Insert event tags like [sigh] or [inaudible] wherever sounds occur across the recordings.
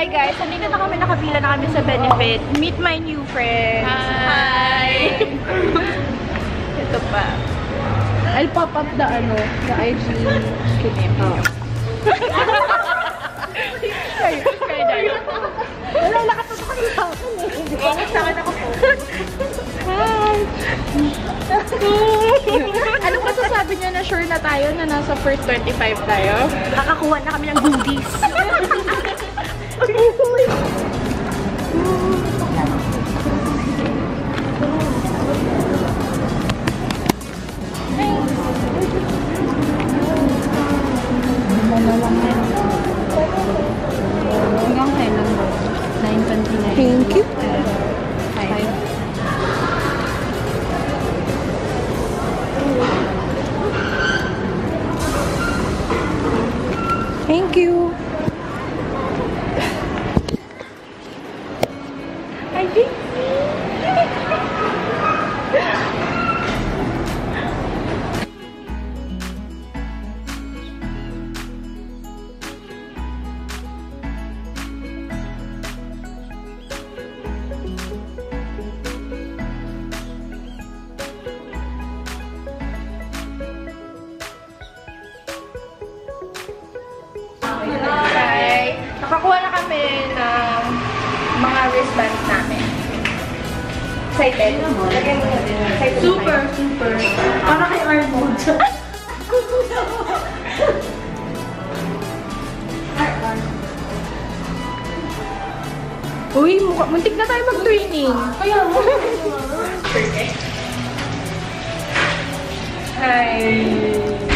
Hi guys! Nandito na kami, nakabila na kami sa benefit. Meet my new friends! Hi! Hi. [laughs] Ito pa. I'll pop up the ano, the IG. Kinim. Oh. Kaya dahil. Wala, nakatutok ka sa akin eh. Oo, sa akin po. Hi! niyo na sure na tayo na nasa first 25 tayo? Nakakuha na kami ng goodies. Oh. Uy, mukha, muntik na tayo mag-training. Kaya mo. Perfect. Hi.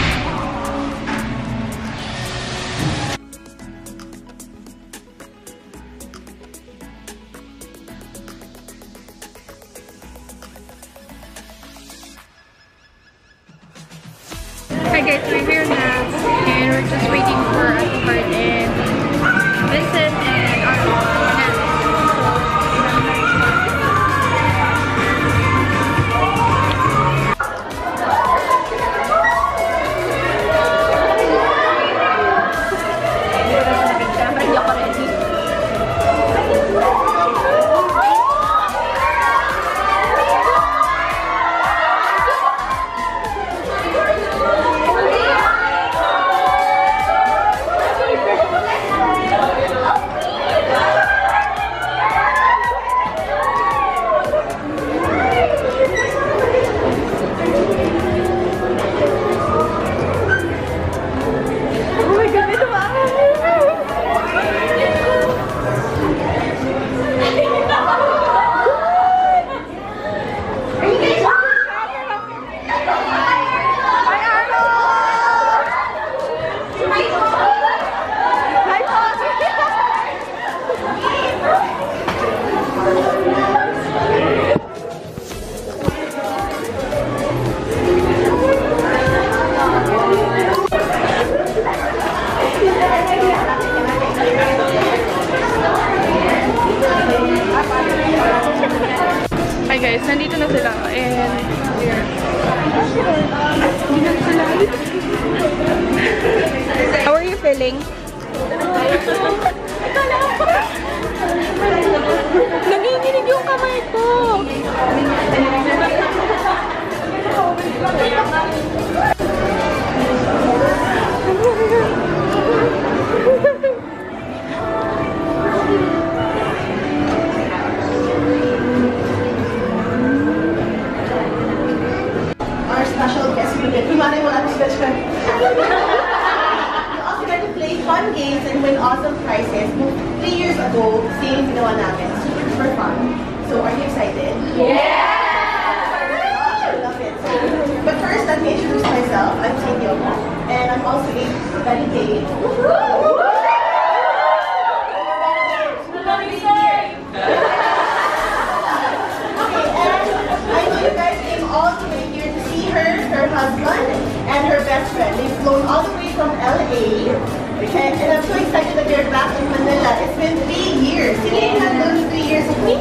husband and her best friend. They've flown all the way from LA. Okay, and I'm so excited that they're back in Manila. It's been three years. Can you have those three years with me?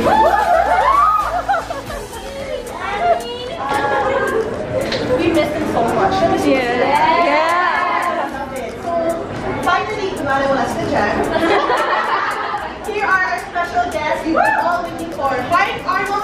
[laughs] we miss them so much. Yeah. yeah. yeah. I love it. Here are our special guests you were all looking for. White Arnold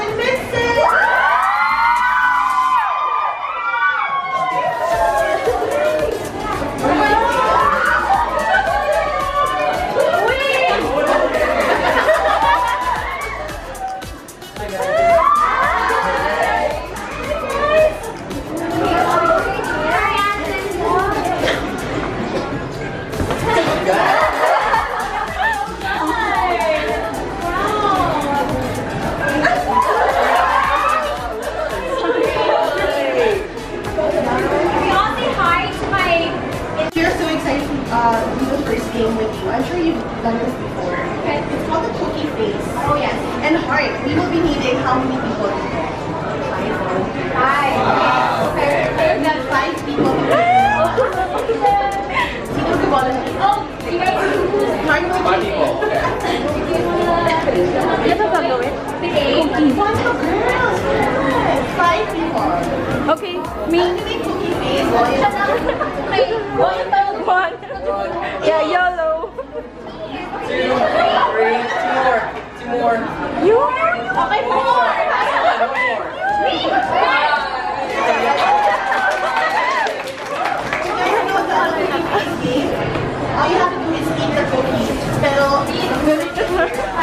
done this before. It's called the cookie face. Oh yes. And heart. We will be needing how many people? Five. Five. We have five people. Sino ko volunteer? Heart will Five people. Okay. Ano ba gagawin? One of girls. Five people. Okay, me. I'm cookie face. Two, three, two more. Two more. You? Okay, One four. more. One more. You guys know the cookie face game? All you have to do is eat the cookies. Pero, [laughs]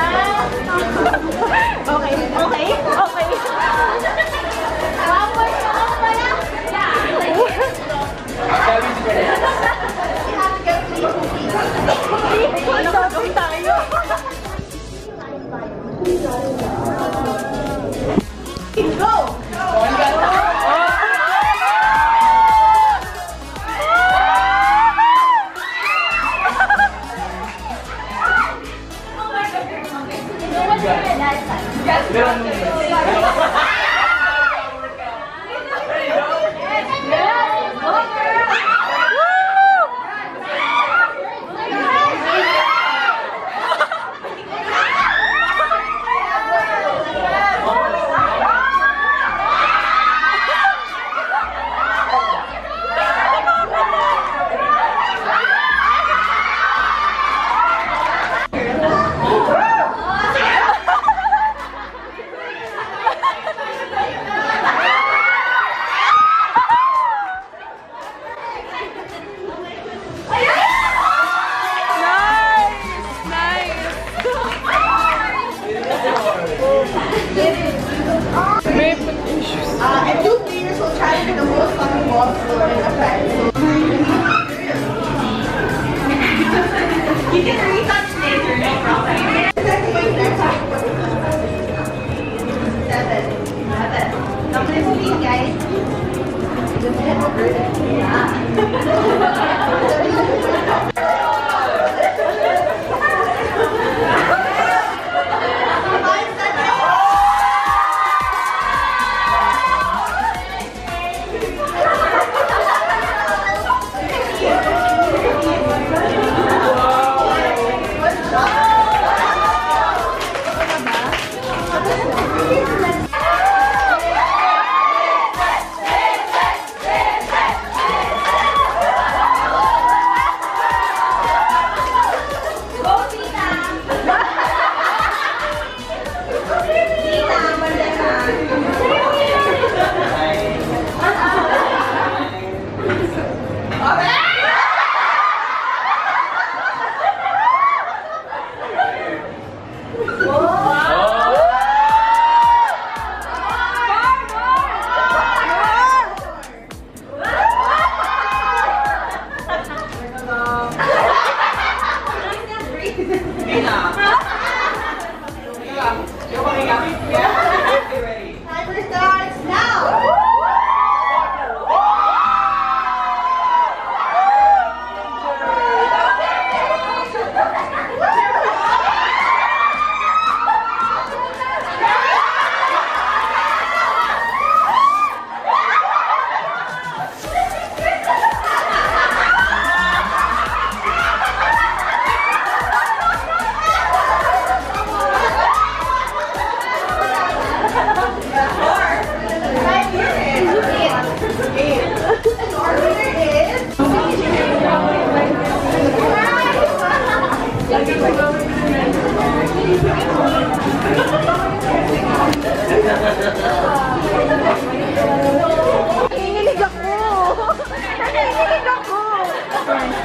You can retouch later, no problem. Seven. Seven. Number three, guys. Just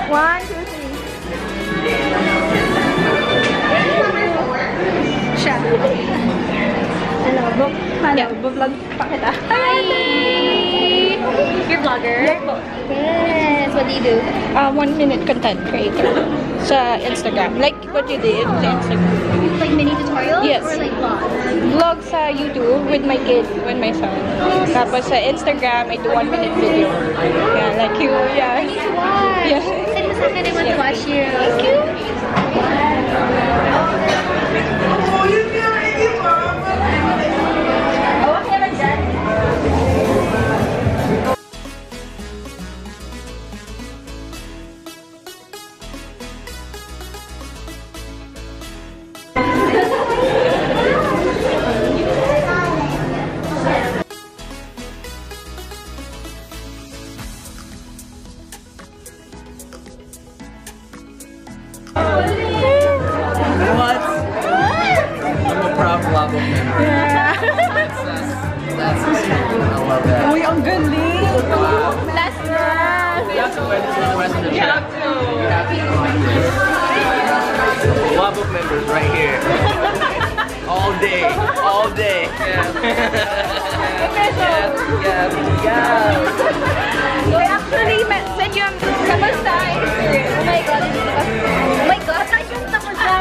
One, two, three. Siya. Hello, book. Hello, yeah. vlog pa. Hi! You're vlogger? Yes. What do you do? Uh, one minute content creator. Sa Instagram. Like what you did oh. Instagram. Like mini tutorials? Yes. Or like vlogs? Vlog sa YouTube with my kid, with my son. Oh, Tapos sa Instagram, I do one minute video. Yeah, like you, yeah. I need to watch. Yeah. Want to watch you. Thank you. Members right here. [laughs] All day. All day. Yeah. yes, yes, yes. Uy, actually, ma- medyo kamusta experience? Oh my god, hindi ka. Oh my god, ayun tapos na.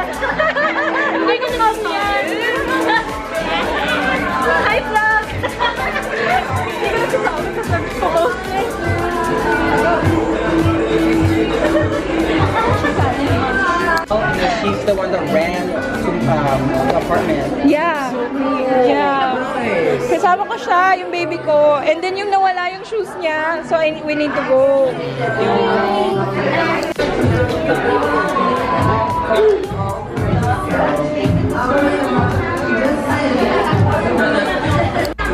Hindi ko tapos yan. Hi vlog. Hindi ko nagsasabi the one that ran um, the apartment. Yeah. Yeah. Kasama ko siya, yung baby ko. And then yung nawala yung shoes niya. So I, we need to go.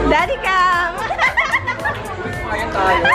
Daddy cam! Kaya tayo.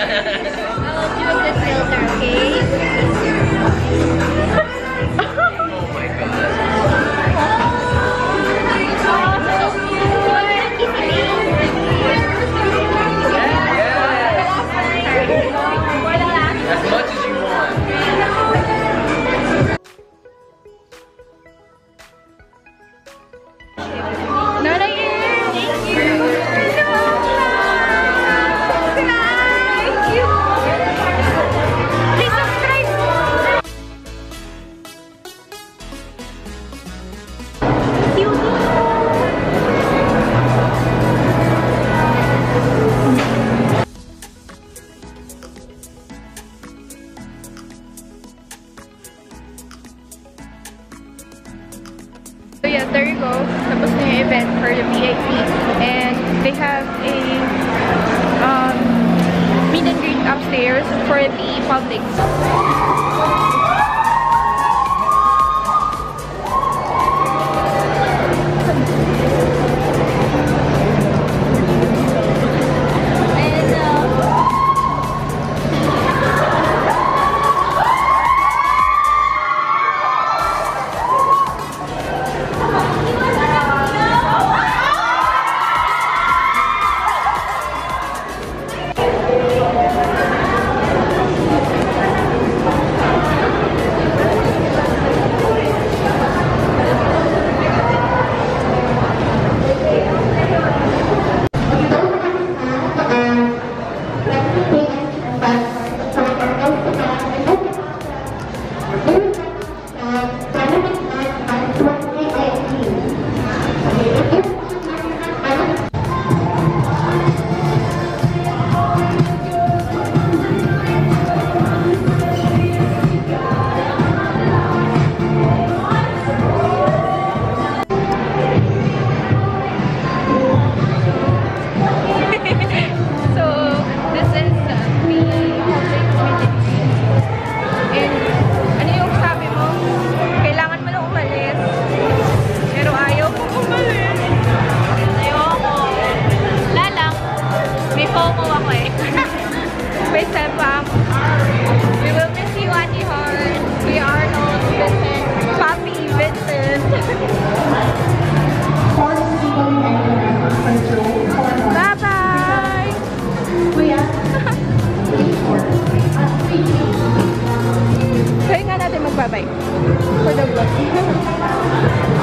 Oh 快点！不